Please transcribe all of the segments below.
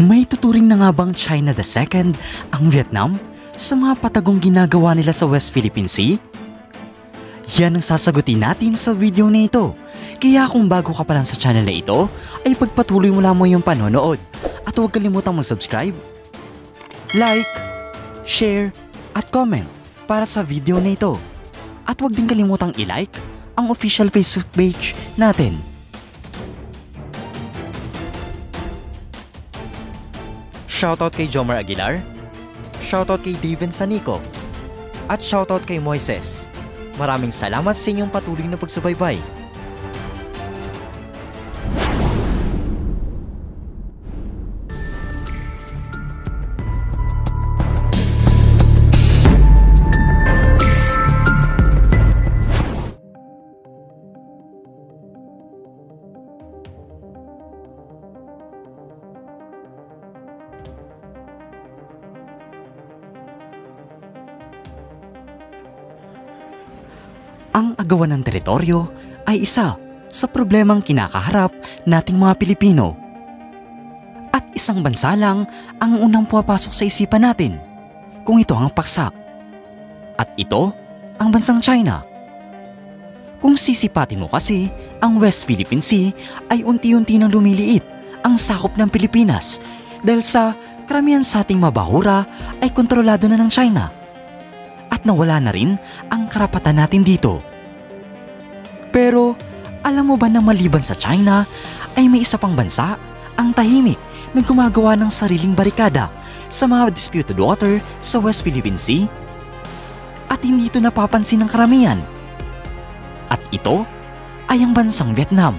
May tuturing na nga bang China the Second ang Vietnam sa mga patagong ginagawa nila sa West Philippine Sea? Yan ang sasagutin natin sa video na ito. Kaya kung bago ka pa lang sa channel na ito, ay pagpatuloy mo lamang yung panonood at huwag kalimutang mag-subscribe, like, share, at comment para sa video na ito. At huwag din kalimutang i-like ang official Facebook page natin. Shoutout kay Jomar Aguilar, shoutout kay David Sanico, at shoutout kay Moises. Maraming salamat sa inyong patuloy na pagsubaybay. Ang agawan ng teritoryo ay isa sa problemang kinakaharap nating mga Pilipino. At isang bansa lang ang unang pumapasok sa isipan natin kung ito ang paksa. At ito ang bansang China. Kung sisipatin mo kasi, ang West Philippine Sea ay unti-unti nang lumiliit ang sakop ng Pilipinas dahil sa karamihan sa ating mabahura ay kontrolado na ng China at nawala na rin ang karapatan natin dito. Pero alam mo ba na maliban sa China ay may isa pang bansa ang tahimik na gumagawa ng sariling barikada sa mga disputed water sa West Philippine Sea? At hindi ito napapansin ng karamihan. At ito ay ang bansang Vietnam.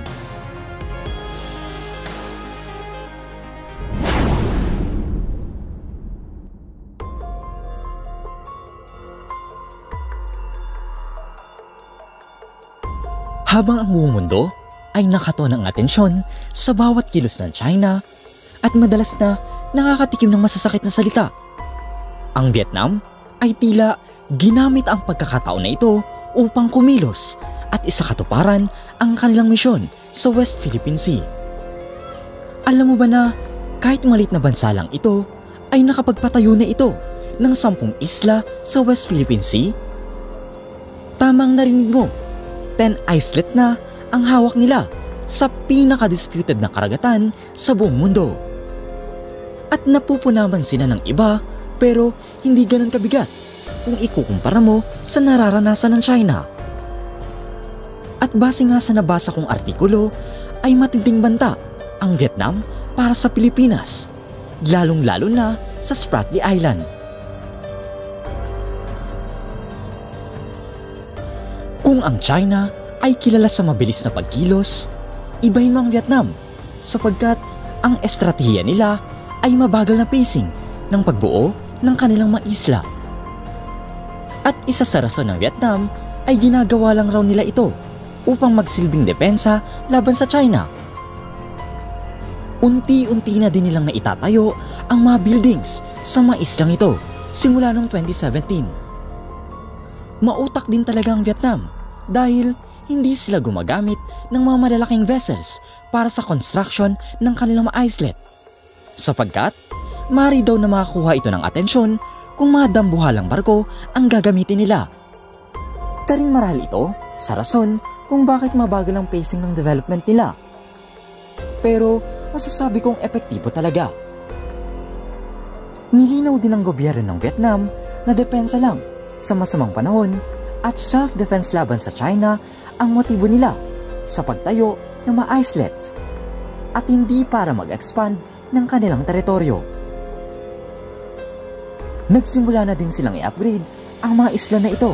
Habang ang buong mundo ay nakatuon ng atensyon sa bawat kilos ng China at madalas na nakakatikim ng masasakit na salita. Ang Vietnam ay tila ginamit ang pagkakataon na ito upang kumilos at isakatuparan ang kanilang misyon sa West Philippine Sea. Alam mo ba na kahit malit na bansa lang ito ay nakapagpatayo na ito ng sampung isla sa West Philippine Sea? Tamang narinig mo 10 islet na ang hawak nila sa pinaka-disputed na karagatan sa buong mundo. At napupunaman sila ng iba pero hindi ganun kabigat kung ikukumpara mo sa nararanasan ng China. At base nga sa nabasa kong artikulo ay matinding banta ang Vietnam para sa Pilipinas, lalong-lalo na sa Spratly Island. Kung ang China ay kilala sa mabilis na pagkilos, ibahin mo Vietnam sapagkat ang estratehiya nila ay mabagal na pacing ng pagbuo ng kanilang mga isla. At isa sa rason ng Vietnam ay ginagawa lang raw nila ito upang magsilbing depensa laban sa China. Unti-unti na din nilang naitatayo ang mga buildings sa mga islang ito simula noong 2017. Mautak din talaga ang Vietnam dahil hindi sila gumagamit ng mga malalaking vessels para sa construction ng kanilang mga islet. Sapagkat, mari daw na makakuha ito ng atensyon kung mga dambuhalang barko ang gagamitin nila. Isa rin marahil ito sa rason kung bakit mabagal ang pacing ng development nila. Pero masasabi kong epektibo talaga. Nilinaw din ng gobyerno ng Vietnam na depensa lang sa masamang panahon at self-defense laban sa China ang motibo nila sa pagtayo ng mga islet at hindi para mag-expand ng kanilang teritoryo. Nagsimula na din silang i-upgrade ang mga isla na ito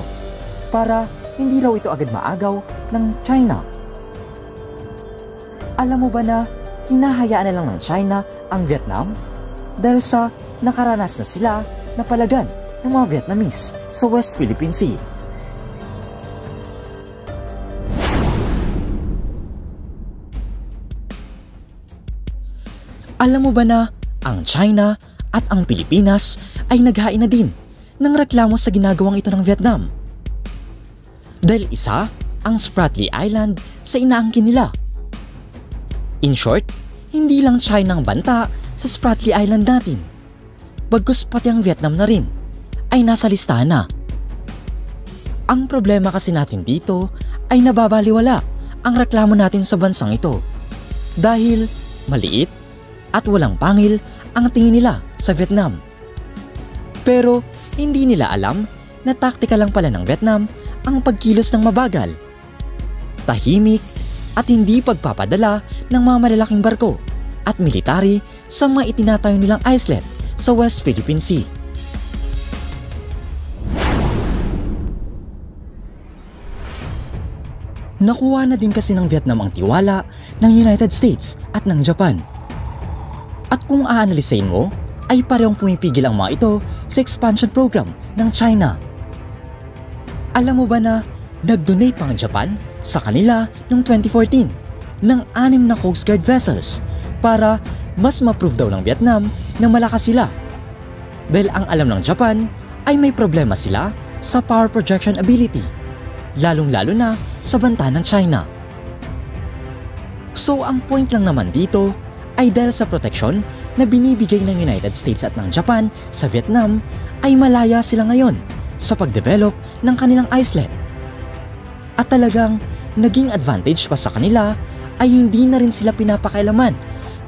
para hindi raw ito agad maagaw ng China. Alam mo ba na hinahayaan na lang ng China ang Vietnam dahil sa nakaranas na sila na palagan ng mga Vietnamese sa West Philippine Sea. Alam mo ba na ang China at ang Pilipinas ay naghain na din ng reklamo sa ginagawang ito ng Vietnam? Dahil isa ang Spratly Island sa inaangkin nila. In short, hindi lang China ang banta sa Spratly Island natin. Bagkus pati ang Vietnam na rin ay nasa listahan na. Ang problema kasi natin dito ay nababaliwala ang reklamo natin sa bansang ito. Dahil maliit at walang pangil ang tingin nila sa Vietnam. Pero hindi nila alam na taktika lang pala ng Vietnam ang pagkilos ng mabagal. Tahimik at hindi pagpapadala ng mga malalaking barko at military sa mga itinatayo nilang islet sa West Philippine Sea. Nakuha na din kasi ng Vietnam ang tiwala ng United States at ng Japan. At kung aanalisain mo, ay parehong pumipigil ang mga ito sa expansion program ng China. Alam mo ba na nag-donate pa ang Japan sa kanila noong 2014 ng anim na Coast Guard vessels para mas ma-prove daw ng Vietnam na malakas sila. Dahil ang alam ng Japan ay may problema sila sa power projection ability, lalong-lalo na sa banta ng China. So ang point lang naman dito ay dahil sa protection na binibigay ng United States at ng Japan sa Vietnam ay malaya sila ngayon sa pagdevelop ng kanilang islet. At talagang naging advantage pa sa kanila ay hindi na rin sila pinapakailaman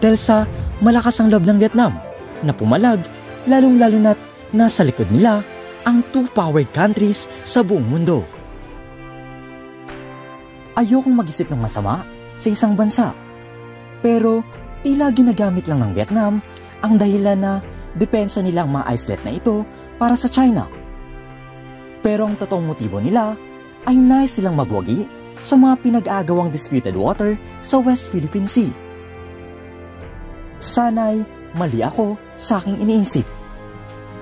dahil sa malakas ang loob ng Vietnam na pumalag lalong-lalo na't nasa likod nila ang two powered countries sa buong mundo. Ayokong mag-isip ng masama sa isang bansa. Pero tila ginagamit lang ng Vietnam ang dahilan na depensa nila ang mga islet na ito para sa China. Pero ang totoong motibo nila ay nais silang magwagi sa mga pinag-aagawang disputed water sa West Philippine Sea. Sana'y mali ako sa aking iniisip.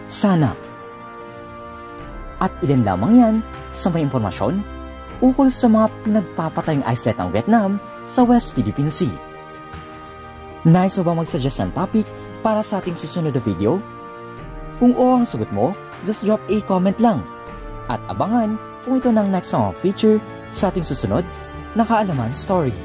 Sana. At ilan lamang yan sa may impormasyon ukol sa mga pinagpapatayong islet ng Vietnam sa West Philippine Sea. Nice ba mag-suggest ng topic para sa ating susunod na video? Kung oo ang sagot mo, just drop a comment lang. At abangan kung ito ng next song feature sa ating susunod na kaalaman story.